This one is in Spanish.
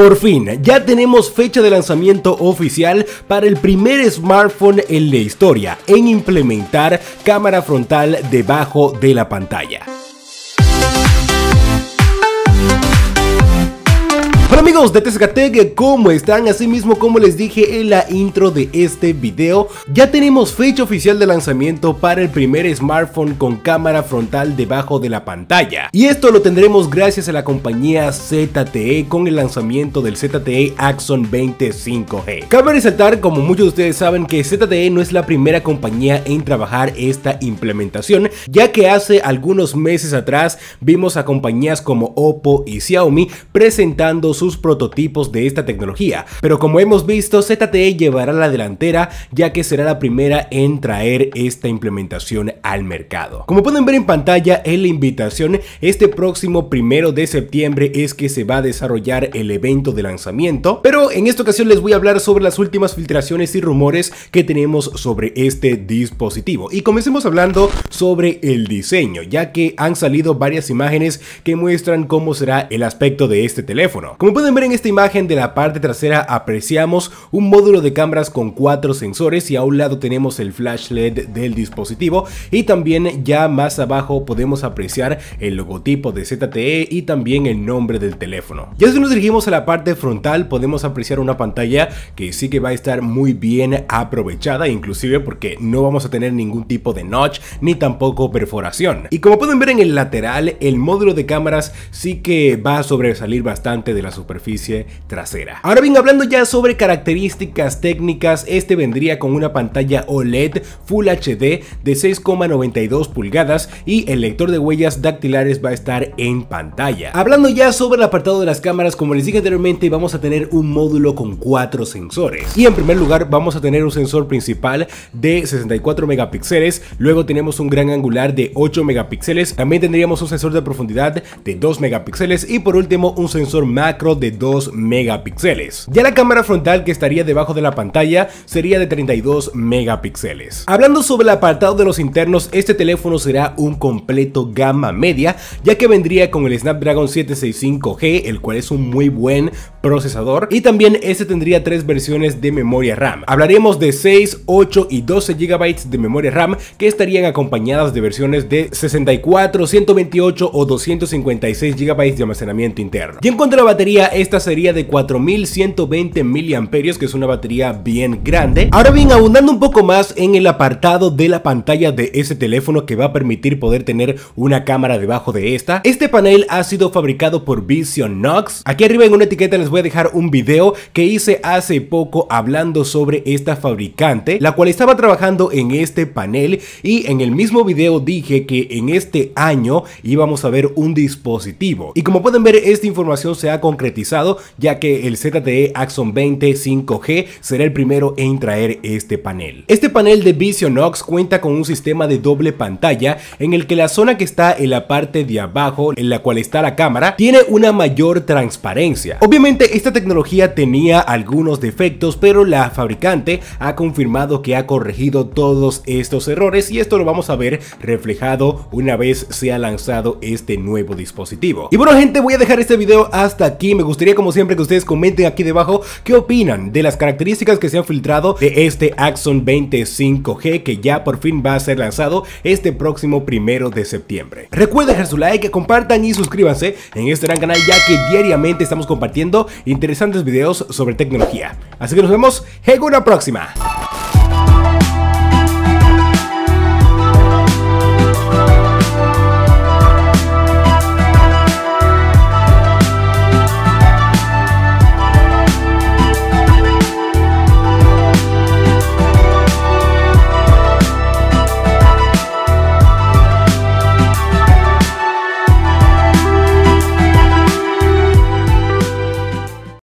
Por fin, ya tenemos fecha de lanzamiento oficial para el primer smartphone en la historia en implementar cámara frontal debajo de la pantalla. Hola amigos de Tescatec, ¿cómo están? Asimismo, como les dije en la intro de este video, ya tenemos fecha oficial de lanzamiento para el primer smartphone con cámara frontal debajo de la pantalla. Y esto lo tendremos gracias a la compañía ZTE con el lanzamiento del ZTE Axon 25G. Cabe resaltar, como muchos de ustedes saben, que ZTE no es la primera compañía en trabajar esta implementación, ya que hace algunos meses atrás vimos a compañías como Oppo y Xiaomi presentando sus prototipos de esta tecnología, pero como hemos visto ZTE llevará la delantera ya que será la primera en traer esta implementación al mercado. Como pueden ver en pantalla en la invitación, este próximo primero de septiembre es que se va a desarrollar el evento de lanzamiento, pero en esta ocasión les voy a hablar sobre las últimas filtraciones y rumores que tenemos sobre este dispositivo. Y comencemos hablando sobre el diseño, ya que han salido varias imágenes que muestran cómo será el aspecto de este teléfono. Pueden ver en esta imagen de la parte trasera apreciamos un módulo de cámaras con cuatro sensores y a un lado tenemos el flash LED del dispositivo y también ya más abajo podemos apreciar el logotipo de ZTE y también el nombre del teléfono. Ya si nos dirigimos a la parte frontal podemos apreciar una pantalla que sí que va a estar muy bien aprovechada inclusive porque no vamos a tener ningún tipo de notch ni tampoco perforación. Y como pueden ver en el lateral el módulo de cámaras sí que va a sobresalir bastante de la superficie trasera. Ahora bien, hablando ya sobre características técnicas, este vendría con una pantalla OLED Full HD de 6,92 pulgadas y el lector de huellas dactilares va a estar en pantalla. Hablando ya sobre el apartado de las cámaras, como les dije anteriormente, vamos a tener un módulo con cuatro sensores. Y en primer lugar vamos a tener un sensor principal de 64 megapíxeles, luego tenemos un gran angular de 8 megapíxeles, también tendríamos un sensor de profundidad de 2 megapíxeles y por último un sensor macro de 2 megapíxeles. Ya la cámara frontal que estaría debajo de la pantalla sería de 32 megapíxeles. Hablando sobre el apartado de los internos, este teléfono será un completo gama media, ya que vendría con el Snapdragon 765G, el cual es un muy buen procesador, y también este tendría tres versiones de memoria RAM. Hablaremos de 6, 8 y 12 GB de memoria RAM que estarían acompañadas de versiones de 64, 128 o 256 GB de almacenamiento interno. Y en cuanto a la batería, esta sería de 4120 mAh, que es una batería bien grande. Ahora bien, abundando un poco más en el apartado de la pantalla de ese teléfono que va a permitir poder tener una cámara debajo de esta, este panel ha sido fabricado por Vision Knox. Aquí arriba en una etiqueta les voy a dejar un video que hice hace poco hablando sobre esta fabricante, la cual estaba trabajando en este panel y en el mismo video dije que en este año íbamos a ver un dispositivo. Y como pueden ver, esta información se ha concretado ya que el ZTE Axon 20 5G será el primero en traer este panel. Este panel de Visionox cuenta con un sistema de doble pantalla en el que la zona que está en la parte de abajo, en la cual está la cámara, tiene una mayor transparencia. Obviamente esta tecnología tenía algunos defectos, pero la fabricante ha confirmado que ha corregido todos estos errores y esto lo vamos a ver reflejado una vez se ha lanzado este nuevo dispositivo. Y bueno gente, voy a dejar este video hasta aquí me gustaría como siempre que ustedes comenten aquí debajo qué opinan de las características que se han filtrado de este Axon 25G que ya por fin va a ser lanzado este próximo primero de septiembre. Recuerden dejar su like, compartan y suscríbanse en este gran canal ya que diariamente estamos compartiendo interesantes videos sobre tecnología. Así que nos vemos en una próxima.